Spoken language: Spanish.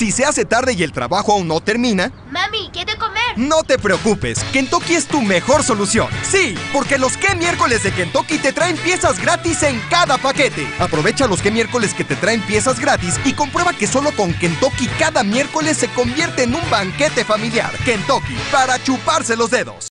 Si se hace tarde y el trabajo aún no termina, Mami, ¿qué de comer? no te preocupes, Kentucky es tu mejor solución. Sí, porque los que miércoles de Kentucky te traen piezas gratis en cada paquete. Aprovecha los que miércoles que te traen piezas gratis y comprueba que solo con Kentucky cada miércoles se convierte en un banquete familiar. Kentucky, para chuparse los dedos.